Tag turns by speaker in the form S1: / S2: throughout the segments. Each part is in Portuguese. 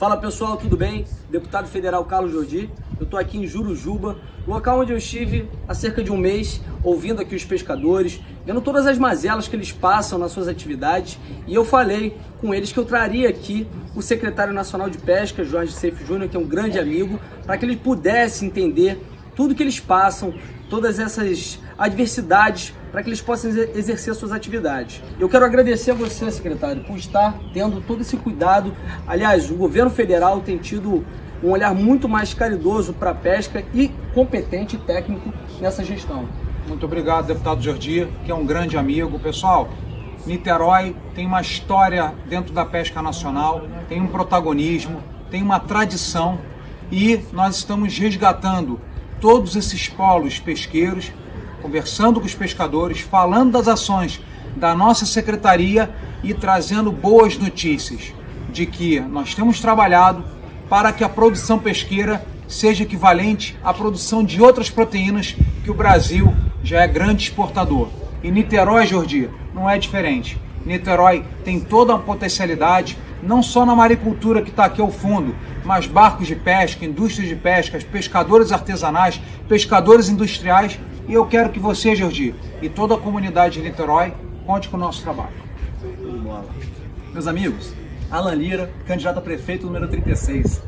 S1: Fala pessoal, tudo bem? Deputado Federal Carlos Jordi. Eu estou aqui em Jurujuba, local onde eu estive há cerca de um mês, ouvindo aqui os pescadores, vendo todas as mazelas que eles passam nas suas atividades. E eu falei com eles que eu traria aqui o secretário nacional de pesca, Jorge Seif Júnior, que é um grande amigo, para que ele pudesse entender tudo que eles passam, todas essas adversidades para que eles possam exercer suas atividades. Eu quero agradecer a você, secretário, por estar tendo todo esse cuidado. Aliás, o governo federal tem tido um olhar muito mais caridoso para a pesca e competente e técnico nessa gestão.
S2: Muito obrigado, deputado Jordi, que é um grande amigo. Pessoal, Niterói tem uma história dentro da pesca nacional, tem um protagonismo, tem uma tradição e nós estamos resgatando todos esses polos pesqueiros conversando com os pescadores, falando das ações da nossa secretaria e trazendo boas notícias de que nós temos trabalhado para que a produção pesqueira seja equivalente à produção de outras proteínas que o Brasil já é grande exportador. E Niterói, Jordi, não é diferente. Niterói tem toda a potencialidade, não só na maricultura que está aqui ao fundo, mas barcos de pesca, indústrias de pesca, pescadores artesanais, pescadores industriais e eu quero que você, Jordi, e toda a comunidade de Niterói conte com o nosso trabalho.
S3: Meus amigos, Alan Lira, candidato a prefeito número 36.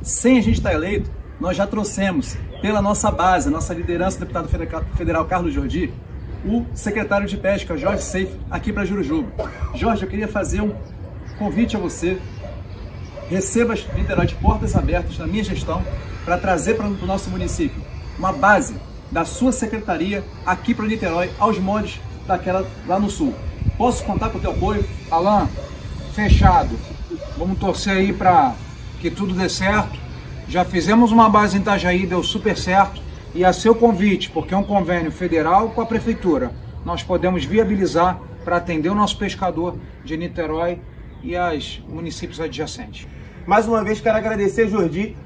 S3: Sem a gente estar eleito, nós já trouxemos, pela nossa base, nossa liderança, deputado federal Carlos Jordi, o secretário de Pesca, Jorge Seif, aqui para Jurujuba. Jorge, eu queria fazer um convite a você. Receba Niterói de portas abertas na minha gestão para trazer para o nosso município uma base da sua secretaria aqui para Niterói, aos moldes daquela lá no sul. Posso contar com o teu apoio?
S2: Alan, fechado. Vamos torcer aí para que tudo dê certo. Já fizemos uma base em Itajaí, deu super certo. E a seu convite, porque é um convênio federal com a prefeitura, nós podemos viabilizar para atender o nosso pescador de Niterói e as municípios adjacentes.
S4: Mais uma vez quero agradecer, Jordi,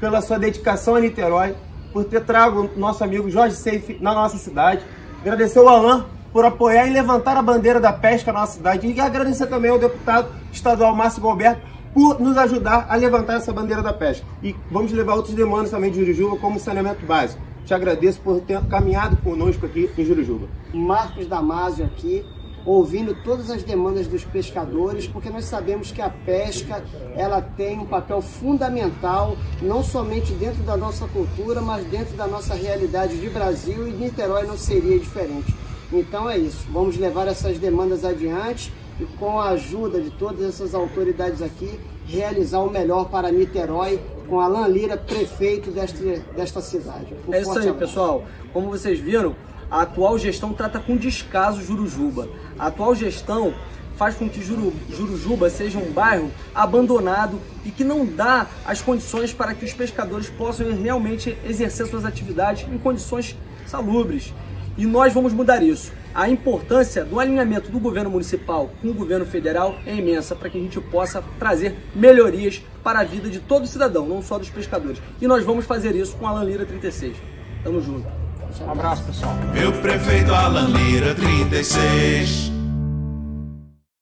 S4: pela sua dedicação a Niterói, por ter trago nosso amigo Jorge Seif na nossa cidade. Agradecer ao Alain por apoiar e levantar a bandeira da pesca na nossa cidade. E agradecer também ao deputado estadual Márcio Galberto por nos ajudar a levantar essa bandeira da pesca. E vamos levar outras demandas também de Jurujuba, como saneamento básico. Te agradeço por ter caminhado conosco aqui em Jurujuba.
S5: Marcos Damasio aqui, ouvindo todas as demandas dos pescadores, porque nós sabemos que a pesca ela tem um papel fundamental, não somente dentro da nossa cultura, mas dentro da nossa realidade de Brasil e Niterói não seria diferente. Então é isso, vamos levar essas demandas adiante e com a ajuda de todas essas autoridades aqui, realizar o melhor para Niterói, com Alan Lira, prefeito desta, desta cidade.
S1: Um é isso aí, abraço. pessoal. Como vocês viram, a atual gestão trata com descaso Jurujuba. A atual gestão faz com que Juru, Jurujuba seja um bairro abandonado e que não dá as condições para que os pescadores possam realmente exercer suas atividades em condições salubres. E nós vamos mudar isso. A importância do alinhamento do governo municipal com o governo federal é imensa para que a gente possa trazer melhorias para a vida de todo cidadão, não só dos pescadores. E nós vamos fazer isso com a Alan Lira 36. Tamo junto.
S2: Um abraço, pessoal.
S6: Meu prefeito Alan Lira 36.